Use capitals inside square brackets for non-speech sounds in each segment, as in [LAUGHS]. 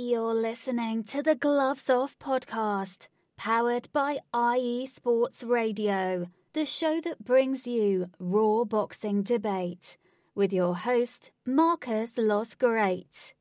You're listening to the Gloves Off podcast, powered by IE Sports Radio, the show that brings you raw boxing debate, with your host, Marcus Los Great.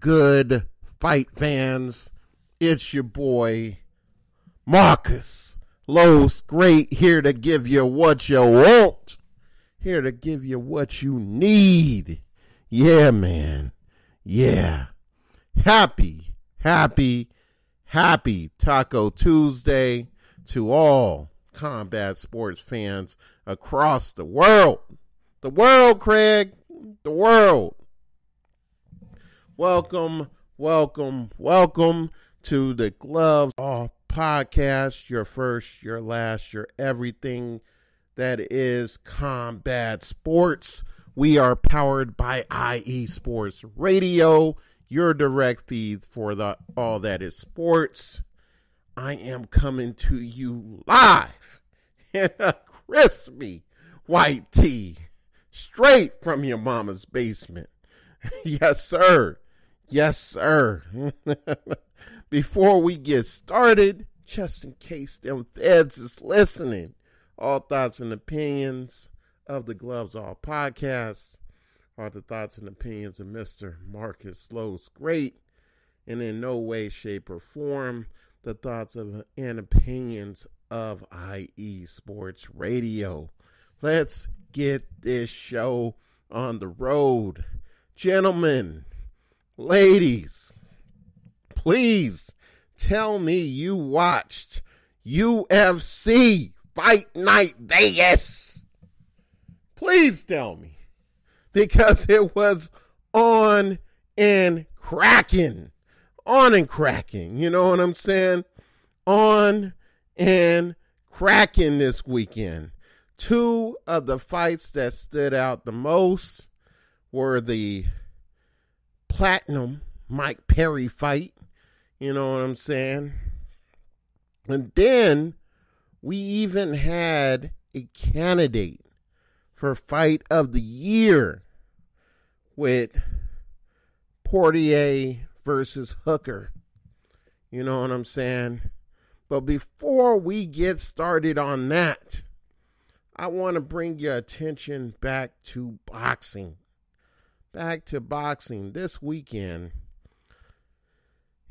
Good, fight fans? It's your boy, Marcus Los Great, here to give you what you want, here to give you what you need. Yeah, man. Yeah. Happy, happy, happy Taco Tuesday to all combat sports fans across the world. The world, Craig. The world. Welcome, welcome, welcome to the Gloves Off podcast, your first, your last, your everything that is combat sports. We are powered by IE Sports Radio, your direct feed for the all that is sports. I am coming to you live [LAUGHS] in a crispy white tee, straight from your mama's basement. [LAUGHS] yes, sir. Yes, sir. [LAUGHS] Before we get started, just in case them feds is listening, all thoughts and opinions of the Gloves Off podcast are the thoughts and opinions of Mr. Marcus Los Great, and in no way, shape, or form the thoughts of and opinions of IE Sports Radio. Let's get this show on the road. Gentlemen, ladies, please tell me you watched UFC Fight Night Vegas. Please tell me. Because it was on and cracking. On and cracking. You know what I'm saying? On and cracking this weekend. Two of the fights that stood out the most were the platinum Mike Perry fight. You know what I'm saying? And then we even had a candidate for fight of the year with Poirier versus Hooker. You know what I'm saying? But before we get started on that, I want to bring your attention back to boxing back to boxing this weekend.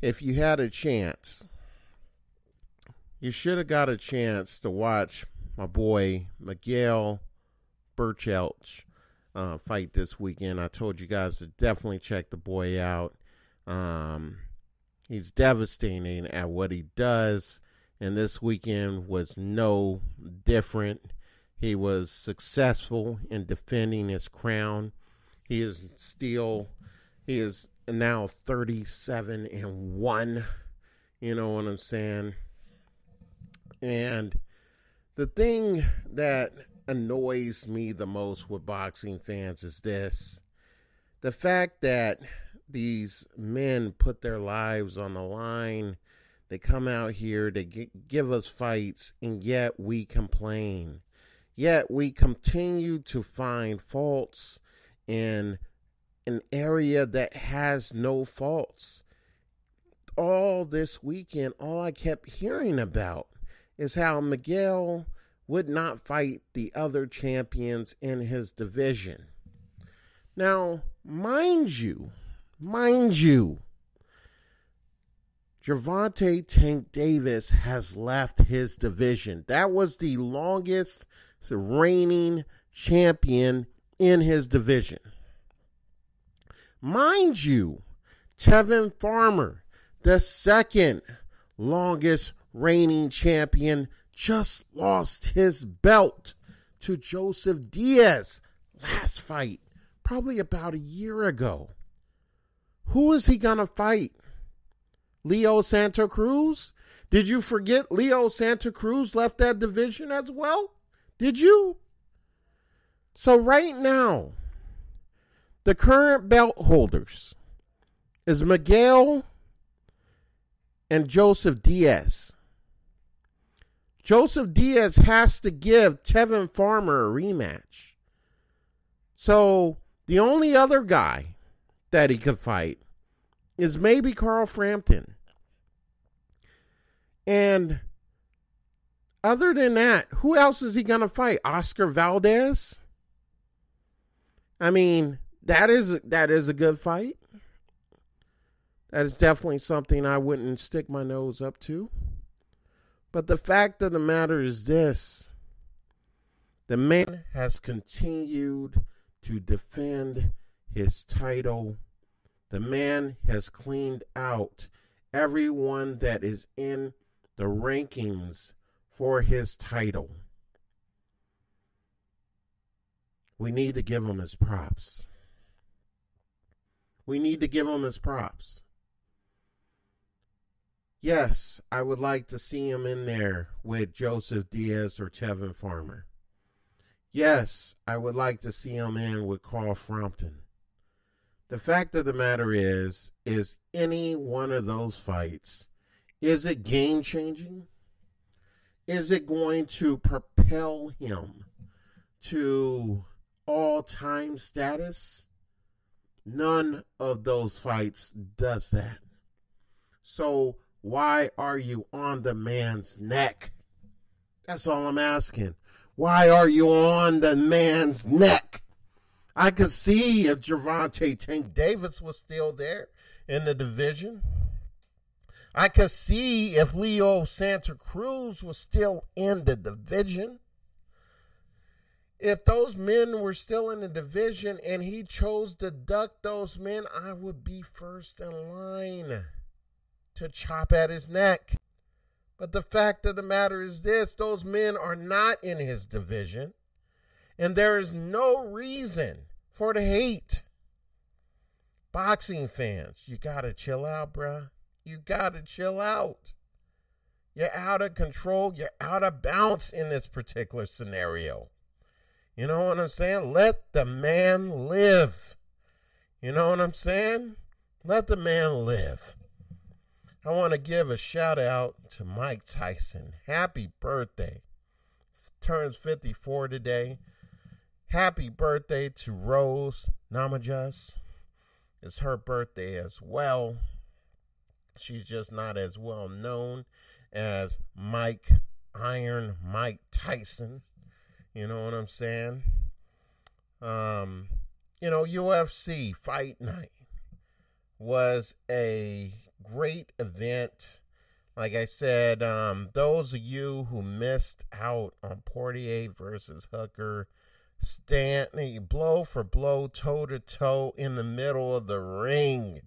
If you had a chance, you should have got a chance to watch my boy Miguel Berchelt uh, fight this weekend. I told you guys to definitely check the boy out. Um, he's devastating at what he does, and this weekend was no different. He was successful in defending his crown. He is still, he is now 37 and 1. You know what I'm saying? And the thing that annoys me the most with boxing fans is this the fact that these men put their lives on the line. They come out here, they give us fights, and yet we complain. Yet we continue to find faults in an area that has no faults. All this weekend, all I kept hearing about is how Miguel would not fight the other champions in his division. Now, mind you, mind you, Gervonta Tank Davis has left his division. That was the longest reigning champion in his division. Mind you, Tevin Farmer, the second longest reigning champion, just lost his belt to Joseph Diaz last fight, probably about a year ago. Who is he going to fight? Leo Santa Cruz? Did you forget Leo Santa Cruz left that division as well? Did you? So, right now, the current belt holders is Miguel and Joseph Diaz. Joseph Diaz has to give Tevin Farmer a rematch. So the only other guy that he could fight is maybe Carl Frampton. And other than that, who else is he going to fight? Oscar Valdez? I mean, that is that is a good fight. That is definitely something I wouldn't stick my nose up to. But the fact of the matter is this the man has continued to defend his title. The man has cleaned out everyone that is in the rankings for his title. We need to give him his props. We need to give him his props. Yes, I would like to see him in there with Joseph Diaz or Tevin Farmer. Yes, I would like to see him in with Carl Frampton. The fact of the matter is, is any one of those fights, is it game changing? Is it going to propel him to all time status? None of those fights does that. So why are you on the man's neck? That's all I'm asking. Why are you on the man's neck? I could see if Gervonta Tank Davis was still there in the division. I could see if Leo Santa Cruz was still in the division. If those men were still in the division and he chose to duck those men, I would be first in line to chop at his neck. But the fact of the matter is this those men are not in his division, and there is no reason for the hate. Boxing fans, you gotta chill out, bruh. You gotta chill out. You're out of control. You're out of bounds in this particular scenario. You know what I'm saying? Let the man live. You know what I'm saying? Let the man live. I want to give a shout out to Mike Tyson. Happy birthday. Turns 54 today. Happy birthday to Rose Namajunas. It's her birthday as well. She's just not as well known as Mike Iron Mike Tyson. You know what I'm saying? Um, you know, UFC Fight Night was a great event. like I said, um, those of you who missed out on Poirier versus Hooker, stand blow for blow, toe to toe in the middle of the ring.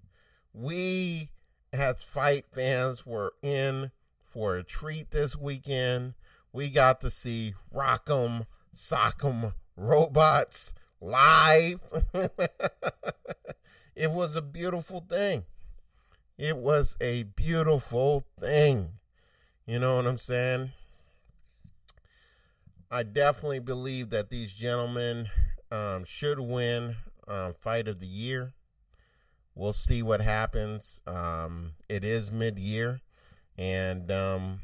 We, as fight fans, were in for a treat this weekend. We got to see Rock'em Sock'em Robots live. [LAUGHS] it was a beautiful thing. It was a beautiful thing. You know what I'm saying? I definitely believe that these gentlemen um, should win um, Fight of the Year. We'll see what happens. Um, it is mid year, and um,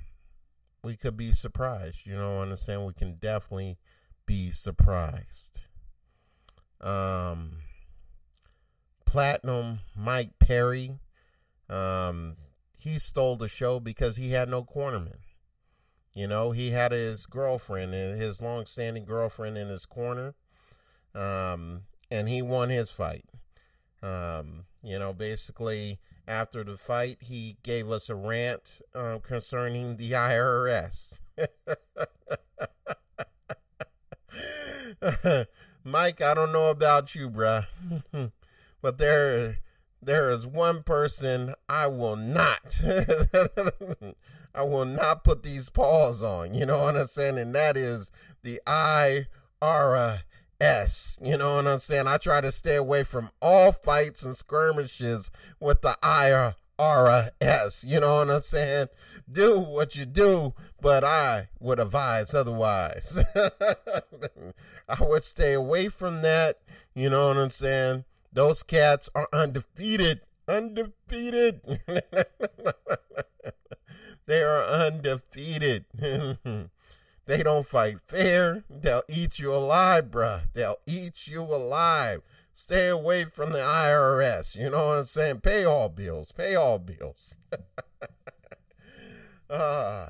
we could be surprised. You know what I'm saying? We can definitely be surprised. Um, Platinum Mike Perry, um, he stole the show because he had no cornerman. You know, he had his girlfriend and his long-standing girlfriend in his corner, um, and he won his fight. Um, you know, basically after the fight, he gave us a rant uh, concerning the IRS. [LAUGHS] [LAUGHS] Mike, I don't know about you, bruh, [LAUGHS] but there, there is one person I will not, [LAUGHS] I will not put these paws on. You know what I'm saying? And that is the IRS. You know what I'm saying? I try to stay away from all fights and skirmishes with the IRS. R a S, you know what I'm saying? do what you do, but I would advise otherwise. [LAUGHS] I would stay away from that. You know what I'm saying? Those cats are undefeated. Undefeated. [LAUGHS] they are undefeated. [LAUGHS] they don't fight fair. They'll eat you alive, bruh. They'll eat you alive. Stay away from the IRS. You know what I'm saying? Pay all bills. Pay all bills. Uh,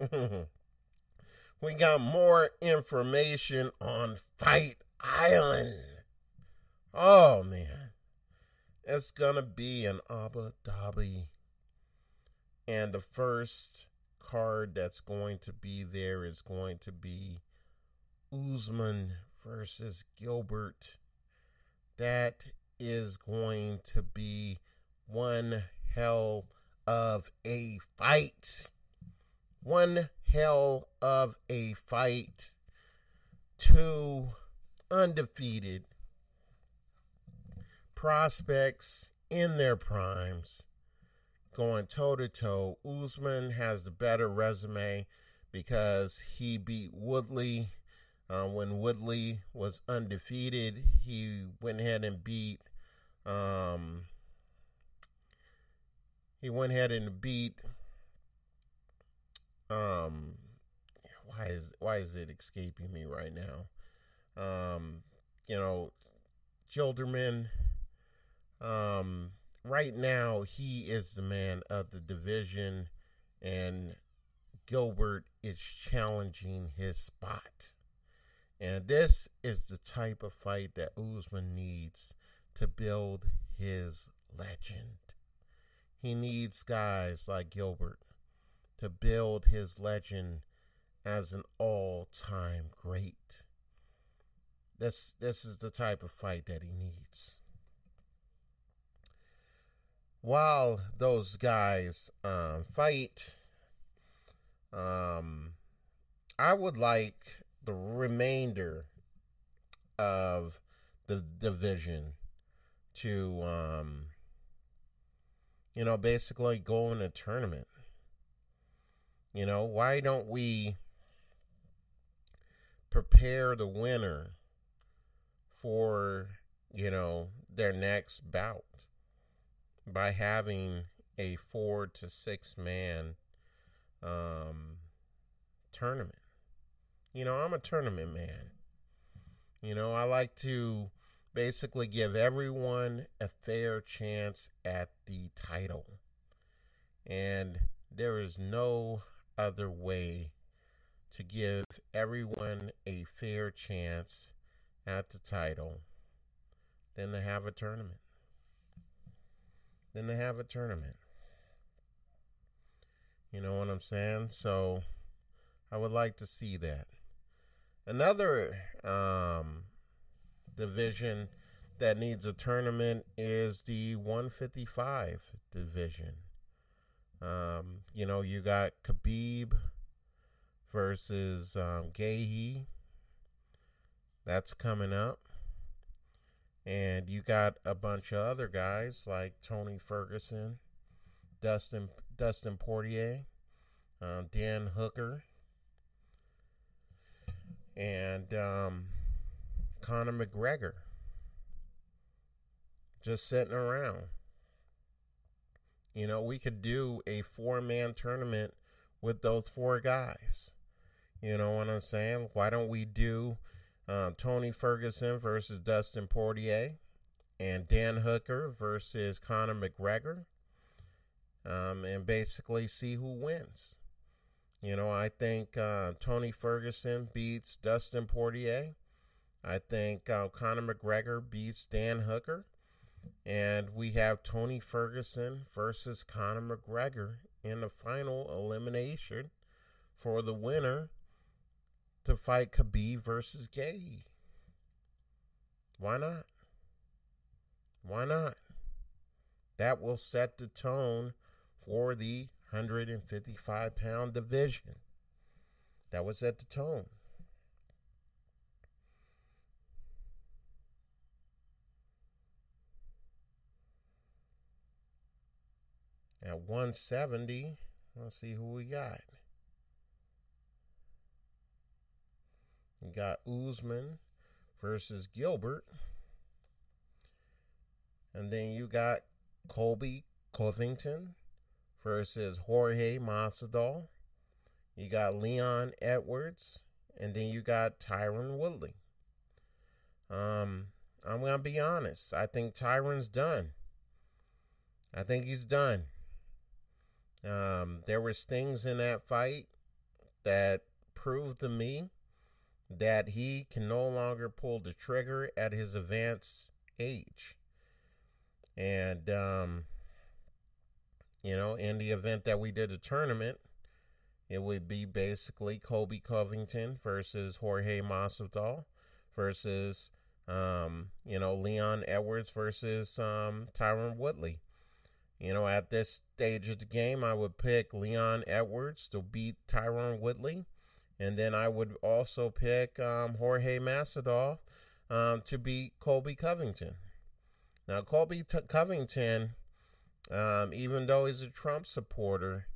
[LAUGHS] [LAUGHS] we got more information on Fight Island. Oh, man. It's going to be in Abu Dhabi. And the first card that's going to be there is going to be Usman versus Gilbert. That is going to be one hell of a fight one hell of a fight, two undefeated prospects in their primes going toe to toe. Usman has the better resume because he beat Woodley uh, when Woodley was undefeated. He went ahead and beat. Um, he went ahead and beat um why is why is it escaping me right now um you know Childerman um right now he is the man of the division and Gilbert is challenging his spot and this is the type of fight that Usman needs to build his legend. He needs guys like Gilbert to build his legend as an all-time great. This this is the type of fight that he needs. While those guys um, fight, um, I would like the remainder of the division to, um, you know, basically go in a tournament. You know, why don't we prepare the winner for, you know, their next bout by having a four to six man um, tournament? You know, I'm a tournament man. You know, I like to basically give everyone a fair chance at the title. And there is no other way to give everyone a fair chance at the title than to have a tournament. Than to have a tournament. You know what I'm saying? So I would like to see that. Another um, division that needs a tournament is the 155 division. Um, you know, you got Khabib versus um, Gaethje. That's coming up. And you got a bunch of other guys like Tony Ferguson, Dustin Dustin Poirier, uh, Dan Hooker, and um, Conor McGregor just sitting around. You know, we could do a four man tournament with those four guys. You know what I'm saying? Why don't we do uh, Tony Ferguson versus Dustin Poirier and Dan Hooker versus Conor McGregor? Um, and basically see who wins. You know, I think uh, Tony Ferguson beats Dustin Poirier. I think uh, Conor McGregor beats Dan Hooker. And we have Tony Ferguson versus Conor McGregor in the final elimination for the winner to fight Khabib versus Gay. Why not? Why not? That will set the tone for the 155 pound division. That was at the tone. At 170, let's see who we got. We got Usman versus Gilbert. And then you got Colby Covington versus Jorge Masvidal. You got Leon Edwards. And then you got Tyron Woodley. Um, I'm to be honest. I think Tyron's done. I think he's done. Um, there was things in that fight that proved to me that he can no longer pull the trigger at his advanced age. And, um, you know, in the event that we did a tournament, it would be basically Colby Covington versus Jorge Masvidal versus, um, you know, Leon Edwards versus um, Tyron Woodley. You know, at this stage of the game, I would pick Leon Edwards to beat Tyron Woodley. And then I would also pick um, Jorge Masvidal um, to beat Colby Covington. Now, Colby T- Covington, um, even though he's a Trump supporter,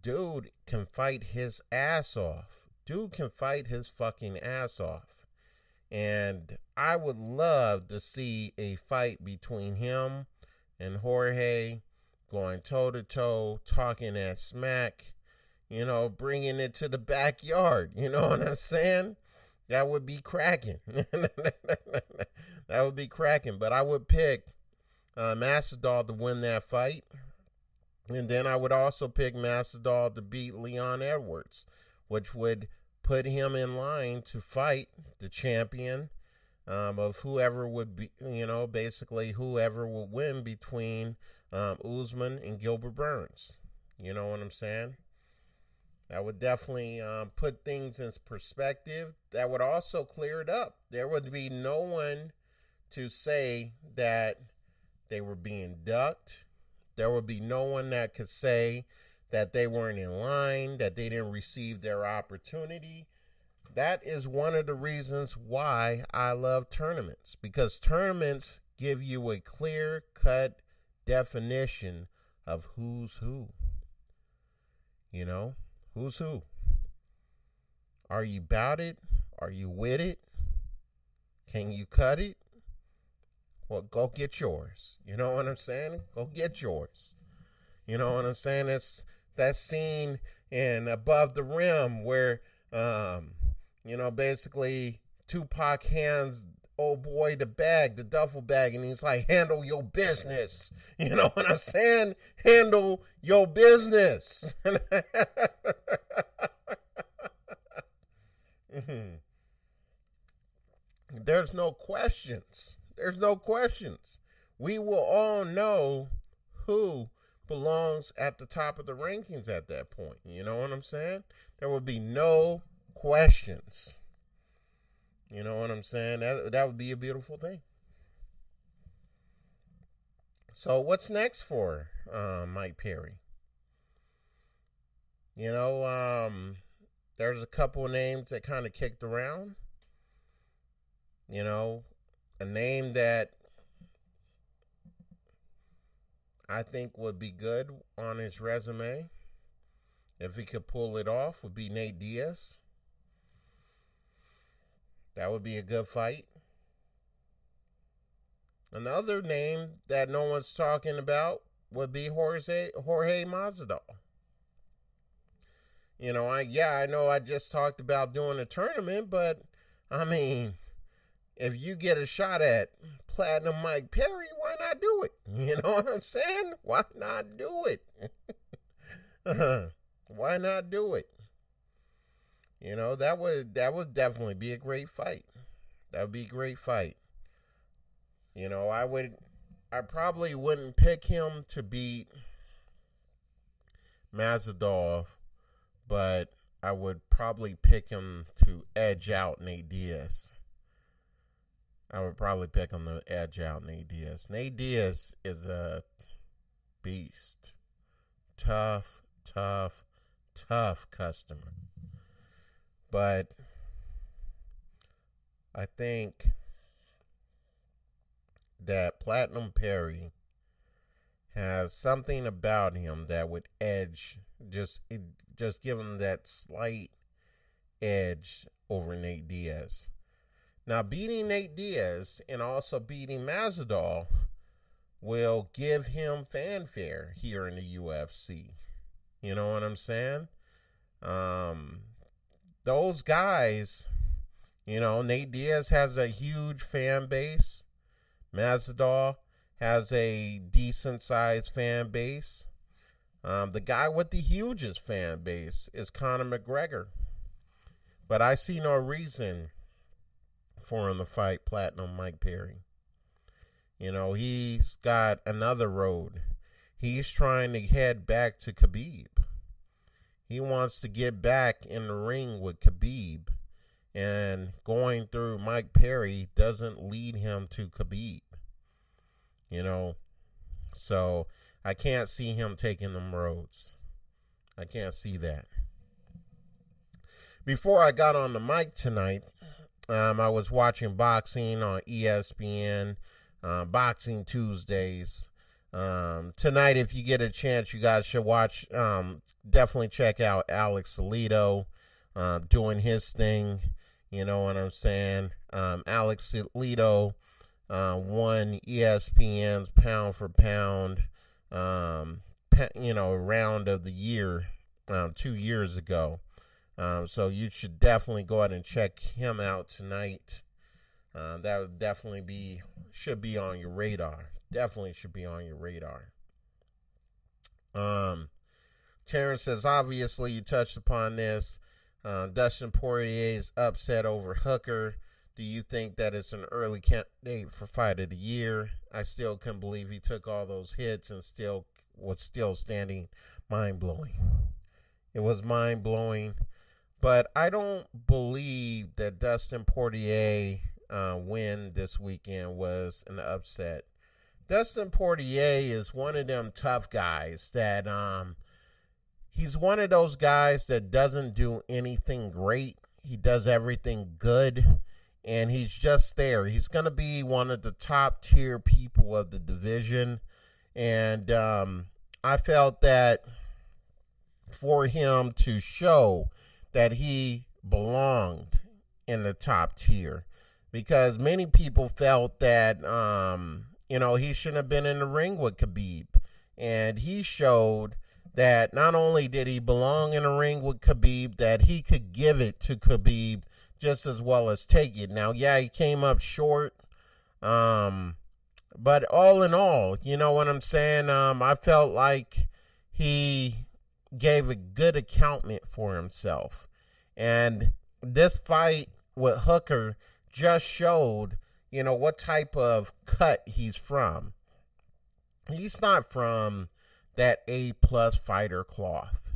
dude can fight his ass off. Dude can fight his fucking ass off. And I would love to see a fight between him and Jorge going toe to toe, talking that smack, you know, bringing it to the backyard. You know what I'm saying? That would be cracking. [LAUGHS] that would be cracking. But I would pick uh, Masvidal to win that fight. And then I would also pick Masvidal to beat Leon Edwards, which would put him in line to fight the champion um, of whoever would be, you know, basically whoever would win between um, Usman and Gilbert Burns. You know what I'm saying? That would definitely um, put things in perspective. That would also clear it up. There would be no one to say that they were being ducked. There would be no one that could say that they weren't in line, that they didn't receive their opportunity that is one of the reasons why I love tournaments because tournaments give you a clear cut definition of who's who. You know, who's who? Are you about it? Are you with it? Can you cut it? Well, go get yours. You know what I'm saying? Go get yours. You know what I'm saying? It's that scene in Above the Rim where um, you know, basically Tupac hands old boy the bag, the duffel bag, and he's like, handle your business. [LAUGHS] You know what I'm saying? Handle your business. [LAUGHS] mm-hmm. There's no questions. There's no questions. We will all know who belongs at the top of the rankings at that point. You know what I'm saying? There would be no questions. You know what I'm saying? That that would be a beautiful thing. So what's next for uh, Mike Perry? You know, um, there's a couple names that kind of kicked around. You know, a name that I think would be good on his resume if he could pull it off would be Nate Diaz. That would be a good fight. Another name that no one's talking about would be Jorge Jorge Masvidal. You know, I yeah, I know I just talked about doing a tournament, but I mean, if you get a shot at Platinum Mike Perry, why not do it? [LAUGHS] You know what I'm saying? Why not do it? [LAUGHS] why not do it? You know, that would that would definitely be a great fight. That would be a great fight. You know, I would I probably wouldn't pick him to beat Masvidal, but I would probably pick him to edge out Nate Diaz. I would probably pick on the edge out Nate Diaz. Nate Diaz is a beast. Tough, tough, tough customer. But I think that Platinum Perry has something about him that would edge just it, just give him that slight edge over Nate Diaz. Now beating Nate Diaz and also beating Masvidal will give him fanfare here in the UFC. You know what I'm saying? Um, those guys, you know, Nate Diaz has a huge fan base. Masvidal has a decent sized fan base. Um, the guy with the hugest fan base is Conor McGregor. But I see no reason for in the fight Platinum Mike Perry. You know, he's got another road. He's trying to head back to Khabib. He wants to get back in the ring with Khabib. And going through Mike Perry doesn't lead him to Khabib. You know, so I can't see him taking them roads. I can't see that. Before I got on the mic tonight, mm-hmm. Um, I was watching boxing on ESPN, uh, Boxing Tuesdays. Um, tonight, if you get a chance, you guys should watch. Um, definitely check out Alex Saucedo uh, doing his thing. You know what I'm saying? Um, Alex Saucedo uh, won ESPN's pound for pound, um, you know, round of the year um, two years ago. Um, so you should definitely go ahead and check him out tonight. Uh, that would definitely be should be on your radar definitely should be on your radar. Um, Terrence says, obviously, you touched upon this. Uh, Dustin Poirier is upset over Hooker. Do you think that it's an early candidate for fight of the year? I still can't believe he took all those hits and still was still standing. Mind blowing. It was mind blowing. But I don't believe that Dustin Poirier uh, win this weekend was an upset. Dustin Poirier is one of them tough guys that um he's one of those guys that doesn't do anything great. He does everything good and he's just there. He's going to be one of the top tier people of the division and um I felt that for him to show that he belonged in the top tier because many people felt that um you know, he shouldn't have been in the ring with Khabib. And he showed that not only did he belong in a ring with Khabib, that he could give it to Khabib just as well as take it. Now, yeah, he came up short. Um, but all in all, you know what I'm saying? Um, I felt like he gave a good accountant for himself. And this fight with Hooker just showed you know, what type of cut he's from. He's not from that A plus fighter cloth.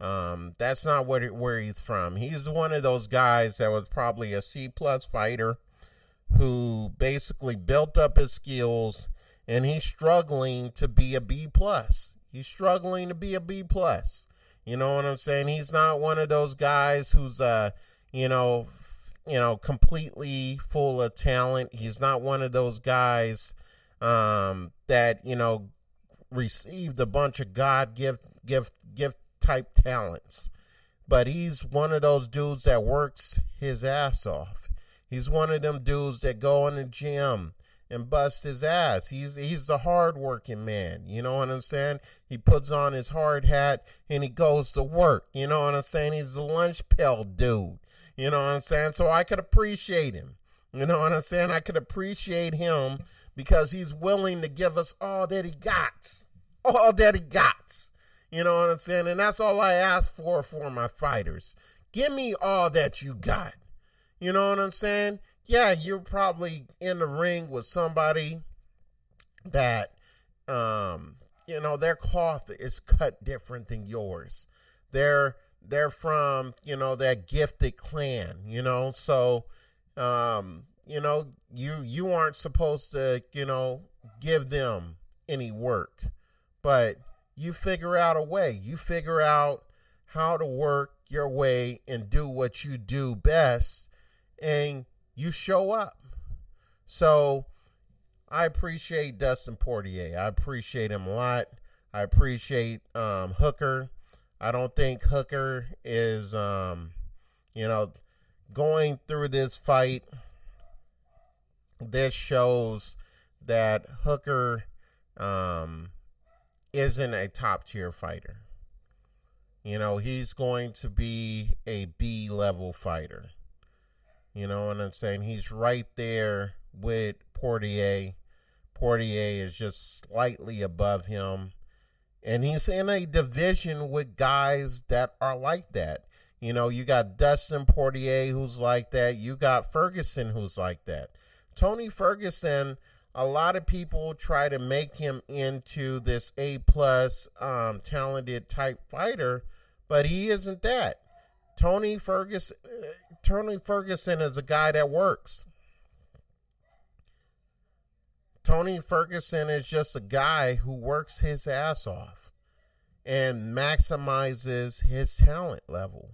Um, that's not what it, where he's from. He's one of those guys that was probably a C plus fighter who basically built up his skills and he's struggling to be a B plus. He's struggling to be a B plus. You know what I'm saying? He's not one of those guys who's uh, you know, f- you know, completely full of talent. He's not one of those guys um that, you know, received a bunch of God gift gift gift type talents. But he's one of those dudes that works his ass off. He's one of them dudes that go in the gym and bust his ass. He's he's the hard working man. You know what I'm saying? He puts on his hard hat and he goes to work. You know what I'm saying? He's the lunch pail dude. You know what I'm saying? So I could appreciate him. You know what I'm saying? I could appreciate him because he's willing to give us all that he got. All that he got. You know what I'm saying? And that's all I ask for for my fighters. Give me all that you got. You know what I'm saying? Yeah, you're probably in the ring with somebody that um you know their cloth is cut different than yours. They're they're from, you know, that gifted clan, you know? So um you know, you you aren't supposed to, you know, give them any work. But you figure out a way. You figure out how to work your way and do what you do best and you show up. So I appreciate Dustin Poirier. I appreciate him a lot. I appreciate um, Hooker. I don't think Hooker is, um, you know, going through this fight. This shows that Hooker um, isn't a top tier fighter. You know, he's going to be a B level fighter. You know what I'm saying? He's right there with Poirier. Poirier is just slightly above him. And he's in a division with guys that are like that. You know, you got Dustin Poirier who's like that. You got Ferguson who's like that. Tony Ferguson, a lot of people try to make him into this A plus um, talented type fighter, but he isn't that. Tony Ferguson, uh, Tony Ferguson is a guy that works. Tony Ferguson is just a guy who works his ass off and maximizes his talent level.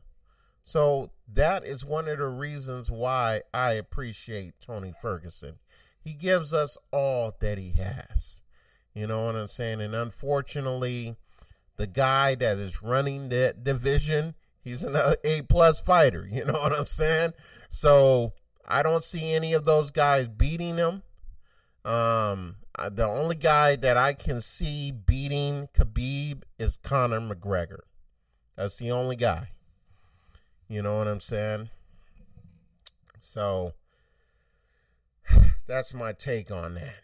So that is one of the reasons why I appreciate Tony Ferguson. He gives us all that he has. You know what I'm saying? And unfortunately, the guy that is running that division He's an A plus fighter. You know [LAUGHS] what I'm saying? So I don't see any of those guys beating him. Um, the only guy that I can see beating Khabib is Conor McGregor. That's the only guy. You know what I'm saying? So [SIGHS] that's my take on that.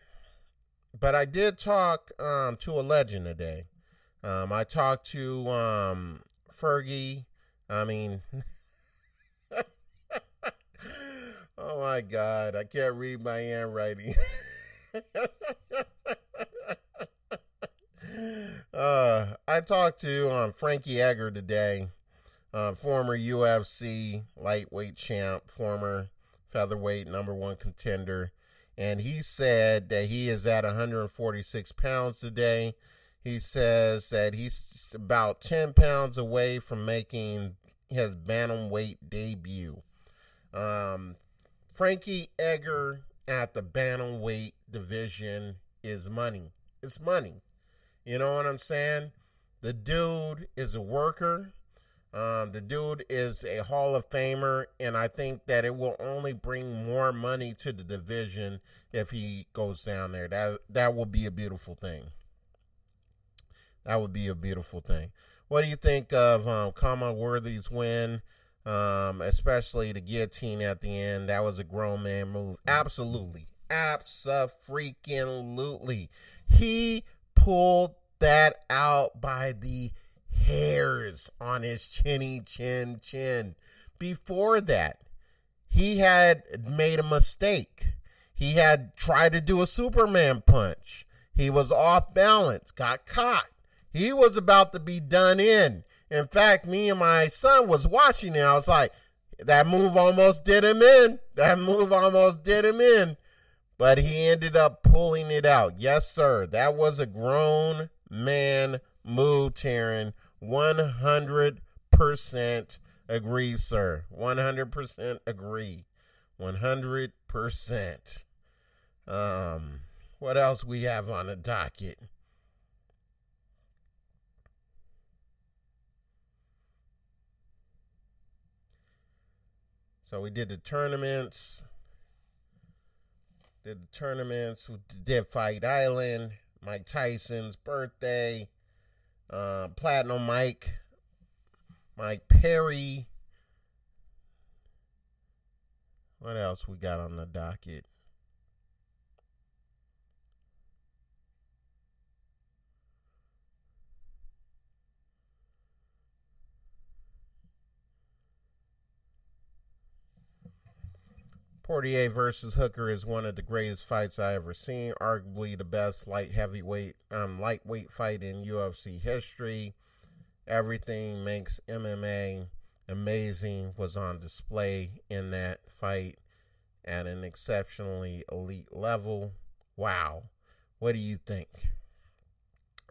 But I did talk um, to a legend today. Um, I talked to um, Fergie I mean, [LAUGHS] oh my God, I can't read my handwriting. [LAUGHS] uh, I talked to um, Frankie Edgar today, uh, former UFC lightweight champ, former featherweight number one contender, and he said that he is at 146 pounds today. He says that he's about 10 pounds away from making his bantamweight debut. Um, Frankie Edgar at the bantamweight division is money. It's money. You know what I'm saying? The dude is a worker. Um, the dude is a Hall of Famer, and I think that it will only bring more money to the division if he goes down there. That that will be a beautiful thing. That would be a beautiful thing. What do you think of um, Khama Worthy's win, um, especially the guillotine at the end? That was a grown man move. Absolutely. Absolutely. He pulled that out by the hairs on his chinny chin chin. Before that, he had made a mistake. He had tried to do a Superman punch. He was off balance, got caught. He was about to be done in. In fact, me and my son was watching it. I was like, that move almost did him in. [LAUGHS] That move almost did him in. But he ended up pulling it out. Yes, sir. That was a grown man move, Taryn. 100% agree, sir. 100% agree. 100%. Um, what else we have on the docket? So we did the tournaments. Did the tournaments. We did Fight Island. Mike Tyson's birthday. Uh, Platinum Mike. Mike Perry. What else we got on the docket? Poirier versus Hooker is one of the greatest fights I ever seen. Arguably the best light heavyweight, um, lightweight fight in UFC history. Everything makes MMA amazing was on display in that fight at an exceptionally elite level. Wow. What do you think?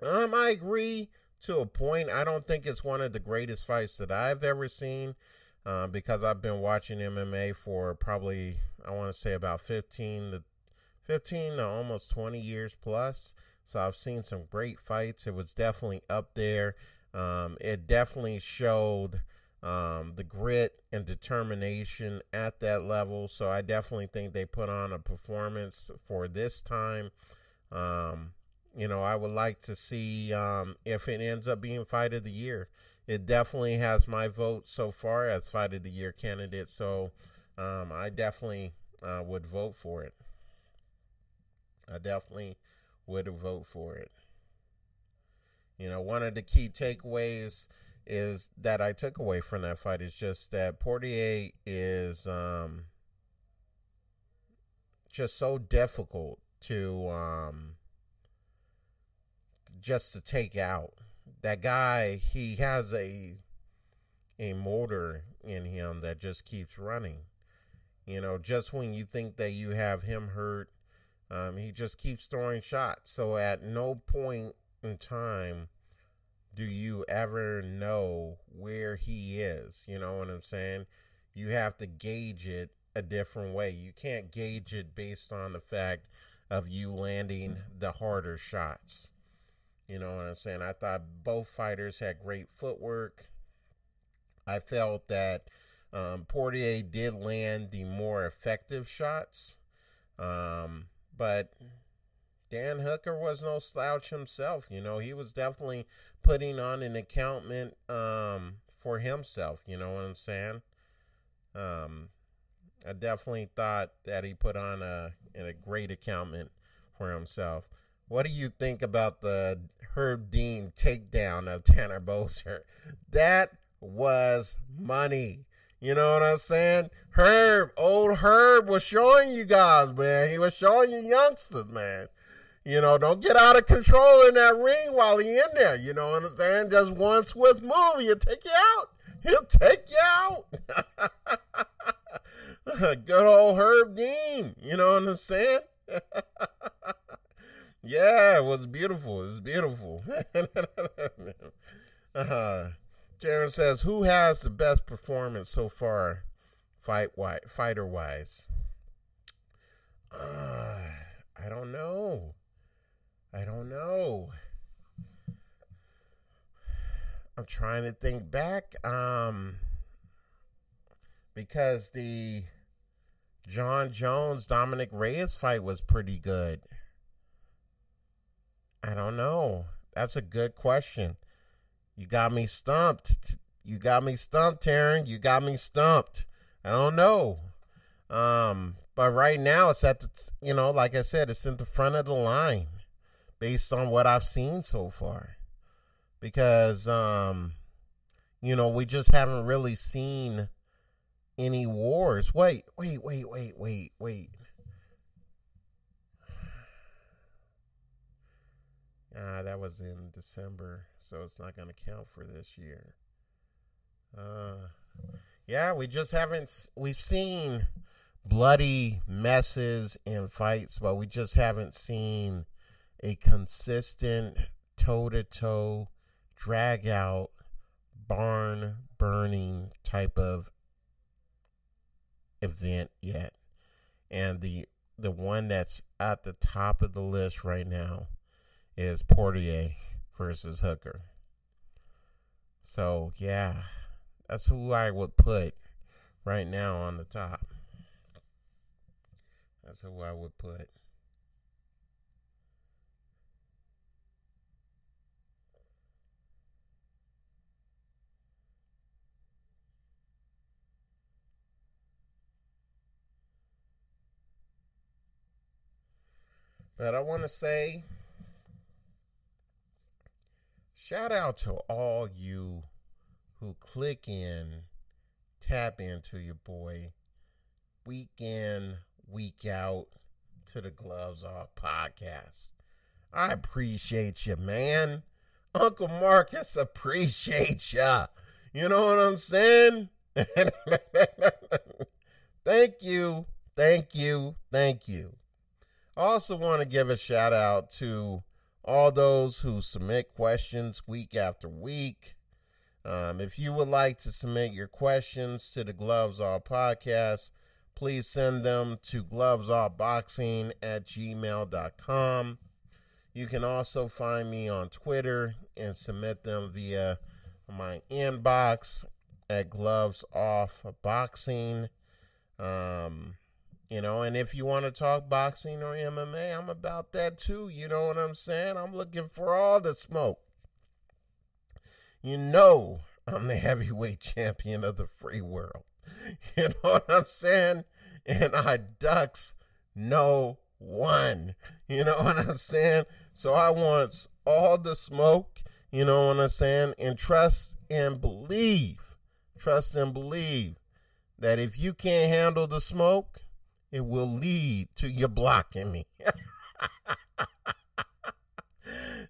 Um, I agree to a point. I don't think it's one of the greatest fights that I've ever seen uh, because I've been watching MMA for probably I want to say about 15 to 15 to almost 20 years plus. So I've seen some great fights. It was definitely up there. Um, it definitely showed um, the grit and determination at that level. So I definitely think they put on a performance for this time. Um, you know, I would like to see um, if it ends up being fight of the year. It definitely has my vote so far as fight of the year candidate. So um, I definitely uh, would vote for it. I definitely would vote for it. You know, one of the key takeaways is that I took away from that fight is just that Poirier is um, just so difficult to um, just to take out. That guy, he has a a motor in him that just keeps running. You know, just when you think that you have him hurt, um, he just keeps throwing shots. So at no point in time do you ever know where he is. You know what I'm saying? You have to gauge it a different way. You can't gauge it based on the fact of you landing the harder shots. You know what I'm saying? I thought both fighters had great footwork. I felt that um, Poirier did land the more effective shots, um, but Dan Hooker was no slouch himself. You know, he was definitely putting on an accountment um, for himself. You know what I'm saying? Um, I definitely thought that he put on a, a great accountment for himself. What do you think about the Herb Dean takedown of Tanner Boser? That was money. You know what I'm saying? Herb, old Herb was showing you guys, man. He was showing you youngsters, man. You know, don't get out of control in that ring while he in there. You know what I'm saying? Just one swift move, he'll take you out. He'll take you out. [LAUGHS] Good old Herb Dean. You know what I'm saying? [LAUGHS] yeah, it was beautiful. It was beautiful. [LAUGHS] uh-huh. Jaron says, "Who has the best performance so far, fight fighter wise?" Uh, I don't know. I don't know. I'm trying to think back. Um, because the Jon Jones Dominic Reyes fight was pretty good. I don't know. That's a good question. You got me stumped. You got me stumped, Taryn. You got me stumped. I don't know. Um, but right now it's at the, you know, like I said, it's in the front of the line based on what I've seen so far. Because, um, you know, we just haven't really seen any wars. Wait, wait, wait, wait, wait, wait. Uh, that was in December, so it's not going to count for this year. Uh, yeah, we just haven't. We've seen bloody messes and fights, but we just haven't seen a consistent toe to toe, drag out, barn burning type of event yet. And the the one that's at the top of the list right now is Poirier versus Hooker. So yeah, that's who I would put right now on the top. That's who I would put. But I want to say shout out to all you who click in, tap into your boy week in, week out to the Gloves Off podcast. I appreciate you, man. Uncle Marcus appreciate ya. You know what I'm saying? [LAUGHS] thank you, thank you, thank you. I also want to give a shout out to all those who submit questions week after week. Um, if you would like to submit your questions to the Gloves Off podcast, please send them to glovesoffboxing at gmail.com. You can also find me on Twitter and submit them via my inbox at Gloves Off Boxing. Um, you know, and if you want to talk boxing or MMA, I'm about that too. You know what I'm saying? I'm looking for all the smoke. You know, I'm the [LAUGHS] heavyweight champion of the free world. [LAUGHS] You know what I'm saying? And I ducks no one. [LAUGHS] You know what I'm saying? So I want all the smoke. You know what I'm saying? And trust and believe. Trust and believe that if you can't handle the smoke, it will lead to you blocking me. [LAUGHS]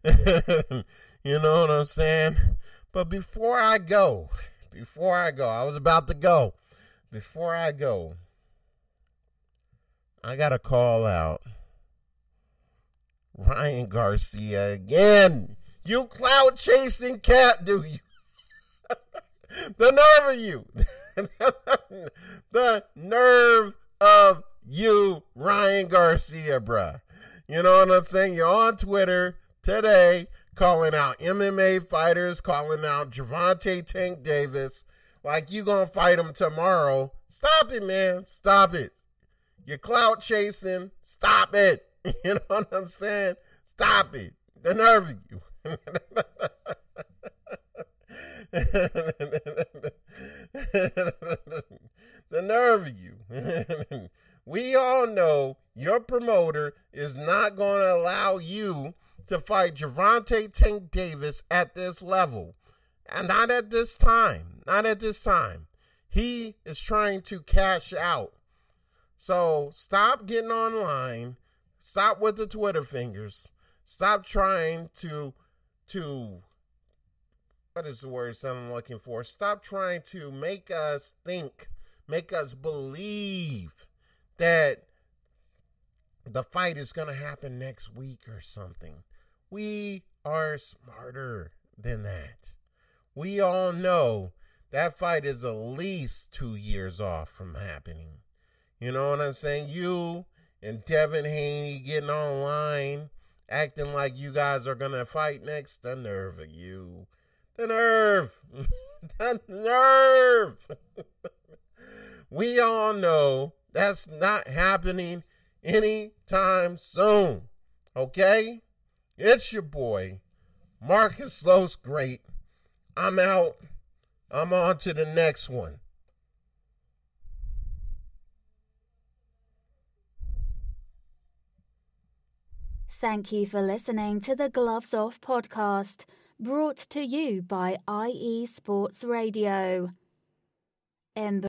you know what I'm saying? But before I go, before I go, I was about to go. Before I go, I got to call out Ryan Garcia again. You cloud chasing cat, do you? [LAUGHS] the nerve of you. [LAUGHS] the nerve of you, Ryan Garcia, bruh. You know what I'm saying? You're on Twitter today calling out MMA fighters, calling out Gervonta Tank Davis, like you gonna fight him tomorrow. Stop it, man. Stop it. You're clout chasing. Stop it. [LAUGHS] You know what I'm saying? Stop it. The nerve of you. [LAUGHS] the nerve of you. [LAUGHS] we all know your promoter is not going to allow you to fight Gervonta Tank Davis at this level. And not at this time. Not at this time. He is trying to cash out. So stop getting online. Stop with the Twitter fingers. Stop trying to to what is the word that I'm looking for? Stop trying to make us think, make us believe that the fight is going to happen next week or something. We are smarter than that. We all know that fight is at least two years off from happening. You know what I'm saying? You and Devin Haney getting online, acting like you guys are going to fight next. The nerve of you. The nerve. [LAUGHS] the nerve. [LAUGHS] we all know that's not happening anytime soon. Okay? It's your boy, Marcus Los Great. I'm out. I'm on to the next one. Thank you for listening to the Gloves Off podcast brought to you by IE Sports Radio. Ember